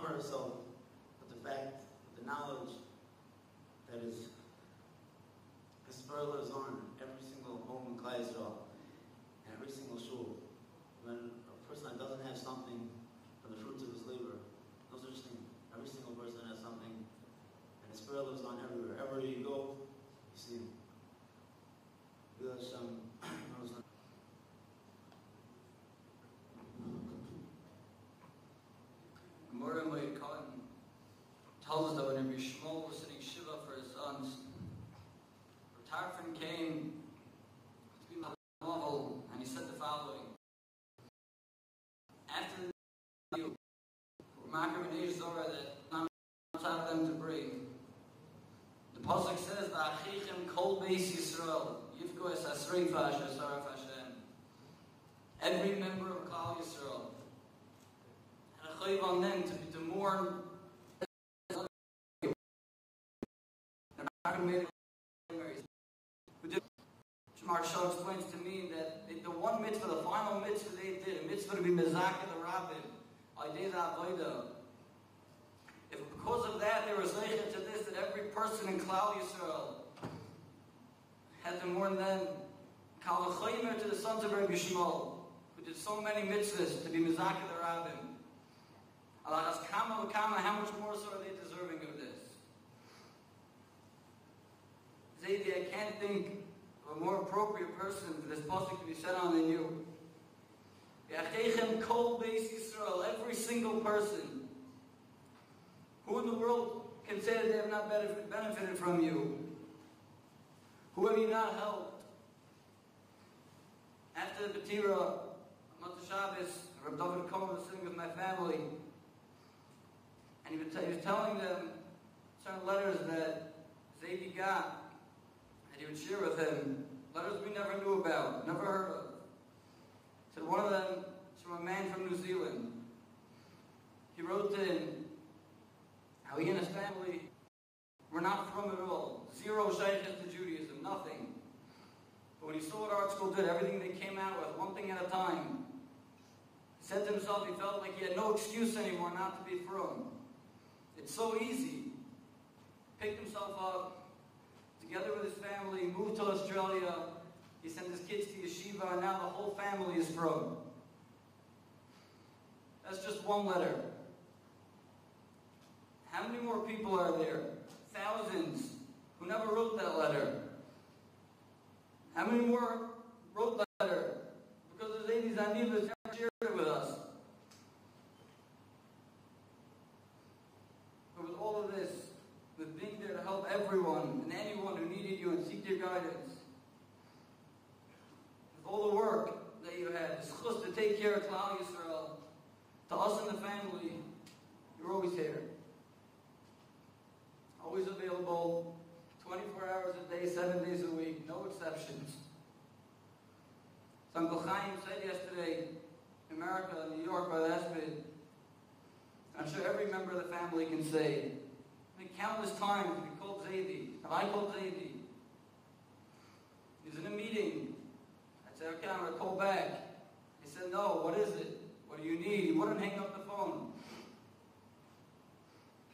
with the fact, the knowledge that is Hesper lives on every single home in Klal Yisrael, and every single shul. When a person that doesn't have something from the fruits of his labor, no such thing. Every single person has something, and His Spirit lives on everywhere. Everywhere you go, you see him. Because um, Gemara Moed Katan tells us that when Shmuel was sitting Shiva for his sons, Tarfon came to be novel and he said the following. After the Makar and Zora that have them to bring. The Pasuk says, V'achichem kol beis Yisrael, yifko es asrei fash asaraf Hashem. Every member of Klal Yisrael. And a chayiv on them to be to mourn Shemar Shah explains to me that the one mitzvah, the final mitzvah they did, a mitzvah to be mezakah the rabbin, idea avoida. If because of that they were zeichet to this, that every person in Klal Yisrael had to mourn them, kal to the sons of Rabbi Shmuel, who did so many mitzvahs to be mezakah the rabbin. Allah has kama kama, how much more so are they deserving of this? Zaidi, I can't think a more appropriate person for this pasuk to be said on than you. kol beis Yisrael, every single person. Who in the world can say that they have not benefited from you? Who have you not helped? After the Batira, Mata Shabbos, Rabbi David Cohen was sitting with my family, and he was, telling them certain letters that Zaidi got he would share with him letters we never knew about, never heard of. Said one of them is from a man from New Zealand. He wrote in how he and his family were not from at all. Zero shaykhs to Judaism, nothing. But when he saw what ArtScroll did, everything they came out with, one thing at a time, he said to himself he felt like he had no excuse anymore not to be from. It's so easy. Picked himself up, together with his family, moved to Australia. He sent his kids to yeshiva, and now the whole family is from. That's just one letter. How many more people are there? Thousands who never wrote that letter. How many more wrote that letter? Because there's 80s I need to share it with us. But with all of this, with being there to help everyone and anyone who needed you and seek your guidance. With all the work that you had, the schus to take care of Klal Yisrael, to us and the family, you're always here. Always available, 24 hours a day, 7 days a week, no exceptions. So Uncle Chaim said yesterday, America, New York, by the Esprit, I'm sure every member of the family can say, I countless times we called Zaidi. Have I called Zaidi? He's in a meeting. I said, okay, I'm going to call back. He said, no, what is it? What do you need? He wouldn't hang up the phone.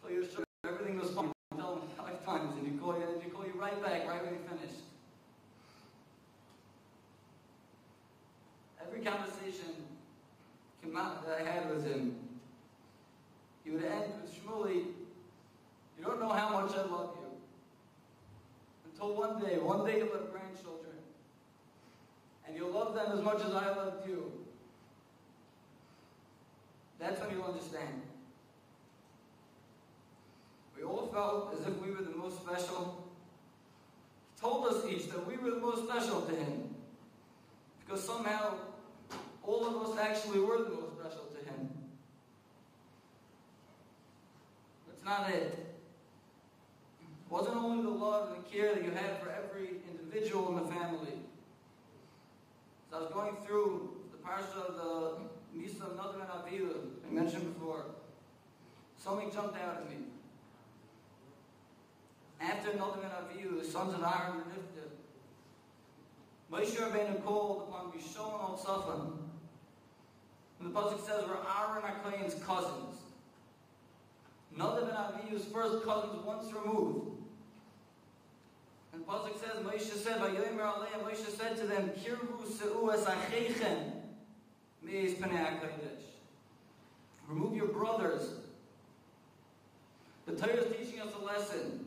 So you're sure everything was fine. Tell him five times, and he call you, and he call you right back, right when he finished. Every conversation that I had with him, he would end with Shmuley, you don't know how much I love you. Until one day, you'll have grandchildren. And you'll love them as much as I loved you. That's when you'll understand. We all felt as if we were the most special. He told us each that we were the most special to him. Because somehow, all of us actually were the most special to him. That's not it wasn't only the love and the care that you had for every individual in the family, So I was going through the parsha of the Misa of Nadav and Avihu, I mentioned before. Something jumped out at me. After Nadav and Avihu, the sons of Aaron were lifted. Moshe Rabbeinu called upon Rishon al Tzafan. And the Pasuk says, were Aaron and Akain's cousins. Nadav and Avihu's first cousins once removed. And Pasuk says, Moshe said, Moshe said to them, Kirvu se'u es acheichem me'ez penei HaKadosh. Remove your brothers. The Torah is teaching us a lesson.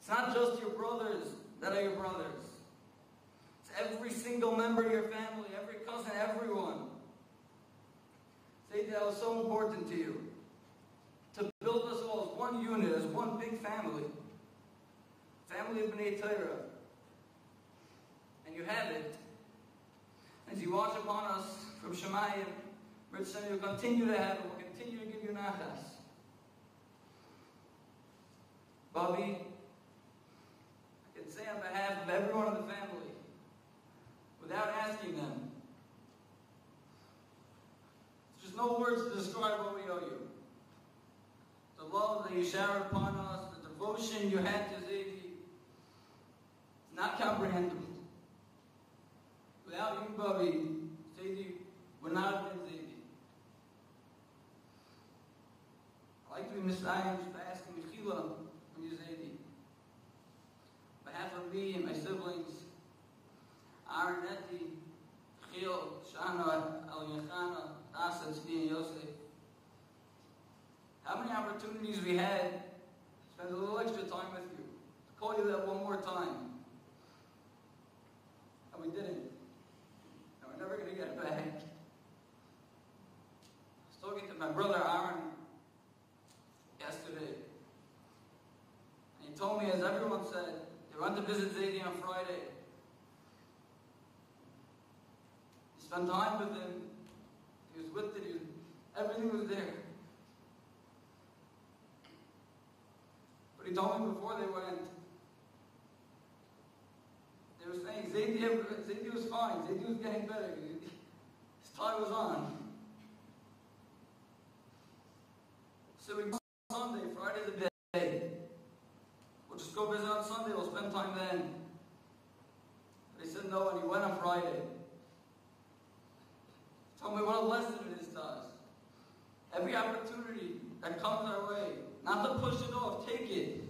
It's not just your brothers that are your brothers. It's every single member of your family, every cousin, everyone. Say that was so important to you. To build us all as one unit, as one big family. Family of Bnei Torah. And you have it. As you watch upon us from Shemayim, Rich you will continue to have it, will continue to give you nachas. Bobby, I can say on behalf of everyone in the family, without asking them, there's just no words to describe what we owe you. The love that you shower upon us, the devotion you had to it's not comprehensible. Without you, Bobby, Zaidi would not have been Zaidi. I like to be Messiah, just asking Mechila when you Zaidi. On behalf of me and my siblings, Aaron Eti, Chil, Shana, El Yechana, Asa, Tzvi, and Yosef. How many opportunities we had to spend a little extra time with you, to call you that one more time. Oh, and we didn't. And we're never going to get it back. I was talking to my brother Aaron yesterday. And he told me, as everyone said, they went to visit Zaidi on Friday. He spent time with him. He was with it. He was, everything was there. But he told me before they went, they were saying Zaidi, Zaidi was fine. Zaidi was getting better. His time was on. So we go on Sunday, Friday's the day. We'll just go visit on Sunday, we'll spend time then. But he said no, and he went on Friday. Told me what a lesson it is to us. Every opportunity that comes our way, not to push it off, take it.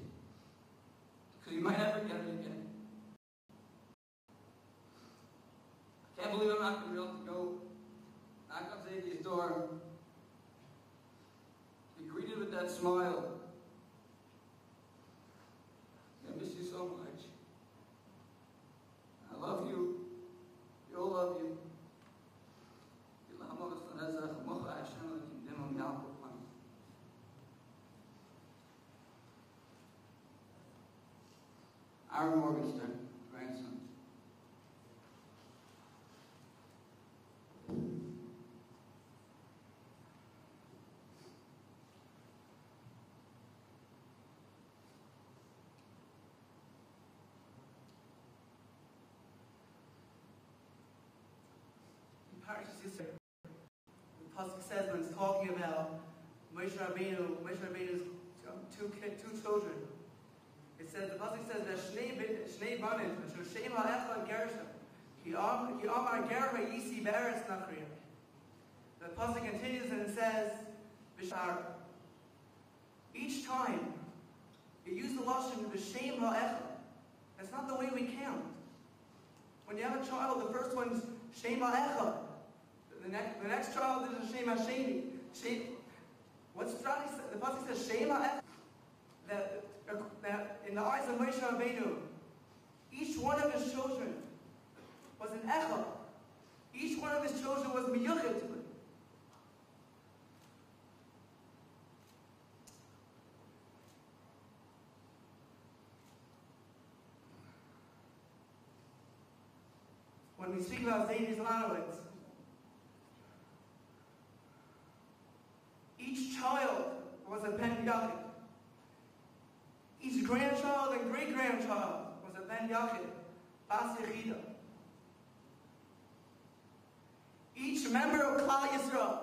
Because you might never get it again. I can't believe I'm not going to be able to go knock on Zadie's door, be greeted with that smile. I miss you so much. I love you. We all love you. Aaron Morgenstern, grandson. In Parashas Yisro, the it's talking about Moshe Rabbeinu, Moshe Rabbeinu's two two children. It says the pasuk says that Shnei banim, Shem ha'echad gershom, ki am ki amar gerva yisi beretz nachriya. The pasuk continues and it says, Bishar. Each time you use the lashon b'shem ha'echad. That's not the way we count. When you have a child, the first one's Shem ha'echad. The next, the next child is a Shem ha'sheni. Shem, what's the? The pasuk says Shem ha'echad. That, that in the eyes of Moshe Rabbeinu, each one of his children was an echad. Each one of his children was miyuchet to it. When we speak about Zaydi Zlotowitz, each child was a Ben Yachid. Each grandchild and great grandchild was a Ben Yachid, Bas Yechida. Each member of Klal Yisrael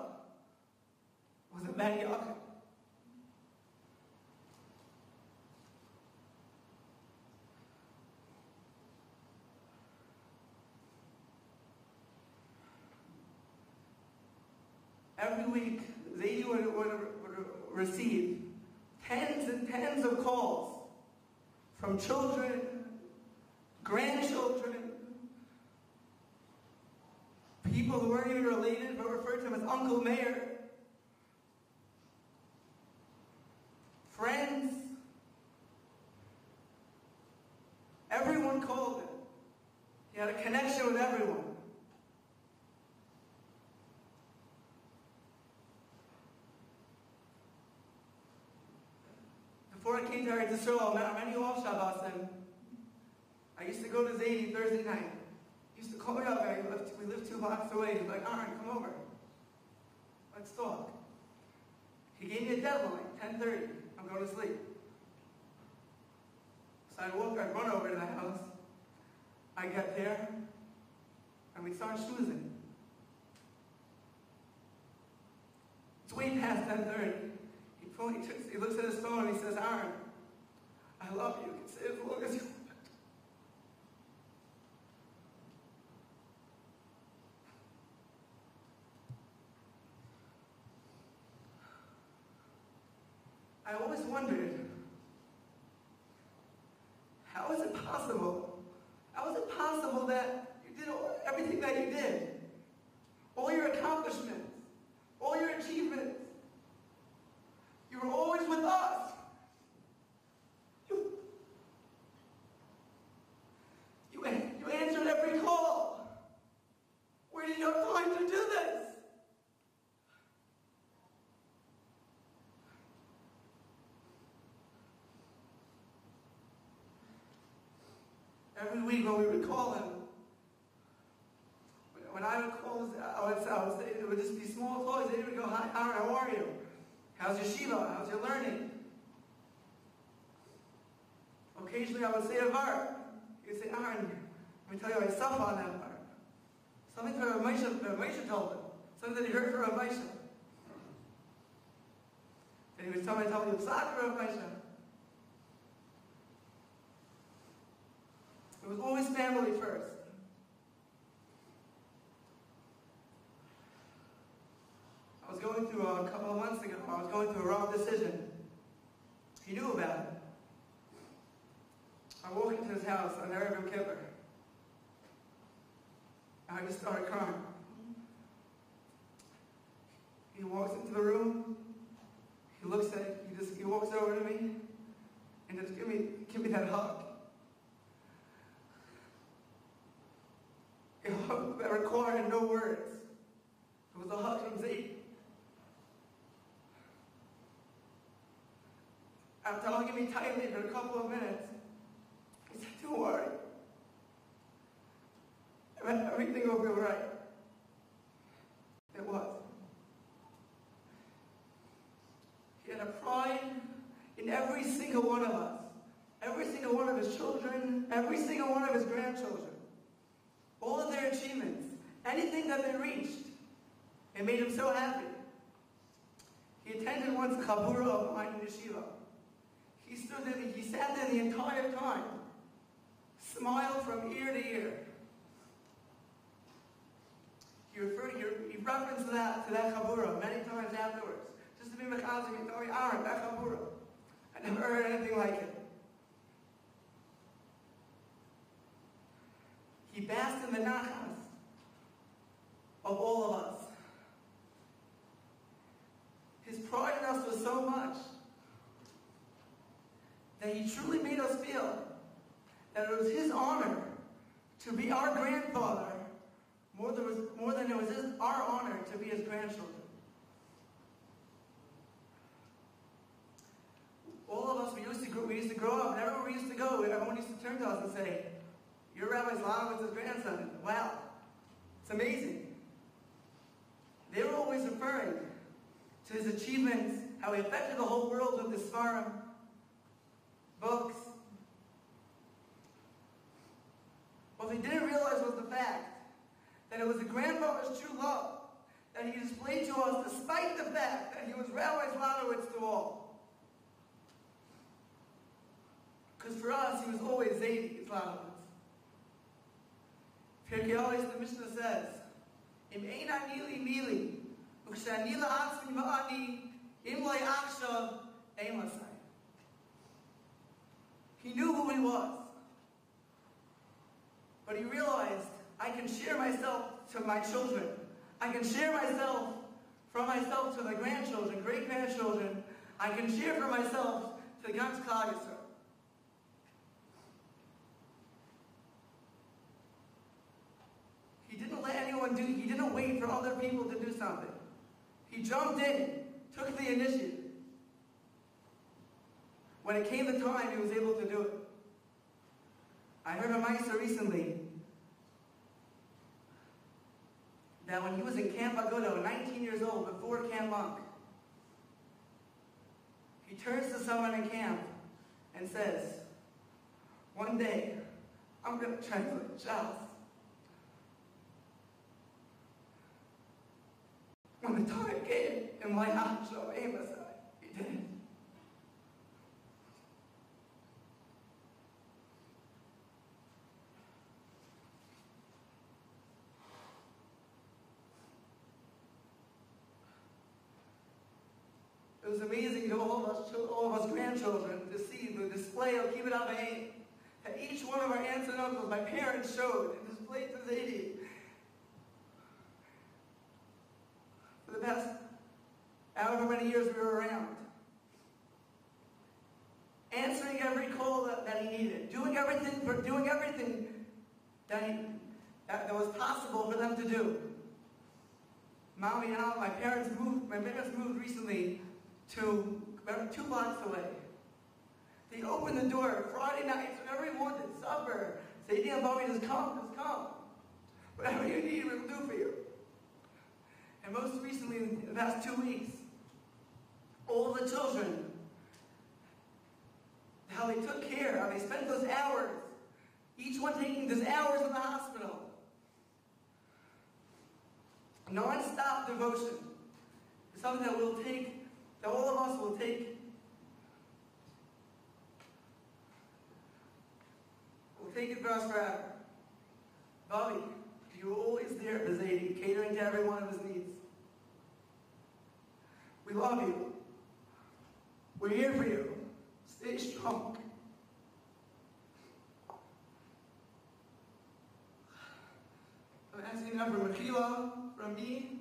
a Every week, they would, receive tens and tens of calls from children, grandchildren, people who weren't even related but referred to him as Uncle Meir, friends. Everyone called him. He had a connection everyone. Before I came to Eretz Yisrael, many off Shabbos, and I used to go to Zadie Thursday night. He used to call me up. I lived, we lived two blocks away. He's like, Aaron, come over. Let's talk. He gave me a deadline, 10.30. I'm going to sleep. So I walk, I run over to the house. I get there, and we start schmoozing. It's way past 10.30. He, he, looks at his phone and he says, Aaron, I love you. As long as you want. I always wondered, how is it possible? How is it possible that you did all, everything that you did? All your accomplishments, all your achievements. You were always with us. You, you, you answered every call. Where did you have time to do this? Every week when we would call him, when I would call, I would, I would say, it would just be small calls. They would go, Hi, Aaron, how are you? How's your Shiva? How's your learning? Occasionally I would say a verb. He would say, ah, Aaron, let me tell you, I suffer on that verb. Something that Moshe, Moshe told him. Something that he heard from Moshe. And he was telling me, telling me, Psak Moshe. It was always family first. I was going through a couple of months ago, I was going through a wrong decision. He knew about it. I walk into his house on Yom Kippur. I just started crying. He walks into the room. He looks at, he just, he walks over to me and just give me, give me that hug. A hug that required no words. It was a hug from Zeke. After hugging me tightly for a couple of minutes, he said, Don't worry. Everything will be all right. It was. He had a pride in every single one of us. Every single one of his children, every single one of his grandchildren. All of their achievements, anything that they reached, it made him so happy. He attended once Chabura of mine yeshiva. He stood there, he sat there the entire time, smiled from ear to ear. He referred, he, referenced that to that Chabura many times afterwards. Just to be mechazik and tell me, Aaron, that Chabura. I never heard anything like it. He basked in the nachas of all of us. His pride in us was so much that he truly made us feel that it was his honor to be our grandfather more than, was, more than it was his, our honor to be his grandchildren. All of us, we used to grow, we used to grow up, and everywhere we used to go, everyone used to turn to us and say, "Your Rabbi his grandson." Wow, it's amazing. They were always referring to his achievements, how he affected the whole world with his farm, books. What they didn't realize was the fact that it was the grandfather's true love that he displayed to us despite the fact that he was Rabbi Zlotowitz to all. Because for us, he was always Zadie Zlotowitz. Pirkei Avos, the Mishnah says, Im ein ani anili mili, ukshanila atzmi va'ani, imlay akshav, ein lasai." He knew who he was. But he realized, I can share myself to my children. I can share myself from myself to the grandchildren, great-grandchildren. I can share for myself to the ganz Klal He didn't let anyone do, he didn't wait for other people to do something. He jumped in, took the initiative. When it came the time, he was able to do it. I heard a Meister recently that when he was in Camp Agudah, 19 years old, before Camp Monk, he turns to someone in camp and says, One day, I'm going to translate Charles. When the time came in my house of Amos, he did it. Was amazing to all of us, all of us grandchildren, to see the display of Kibbud Av Va'em that each one of our aunts and uncles, my parents showed and displayed to Zadie. For the past however many years we were around. Answering every call that, that he needed, doing everything for doing everything that, he, that, that was possible for them to do. Mommy and I, my parents moved, my parents moved recently to about two blocks away. They opened the door Friday nights every morning, supper. Say, dear mommy, just come, just come. Whatever you need, we'll do for you. And most recently, in the past two weeks, all the children, how they took care, how they spent those hours, each one taking those hours in the hospital. Non-stop devotion is something that will take, that all of us will take, will take it for us forever. Bobby, you were always there for Zadie, catering to every one of his needs. We love you. We're here for you. Stay strong. I'm asking now for Mechila, from me,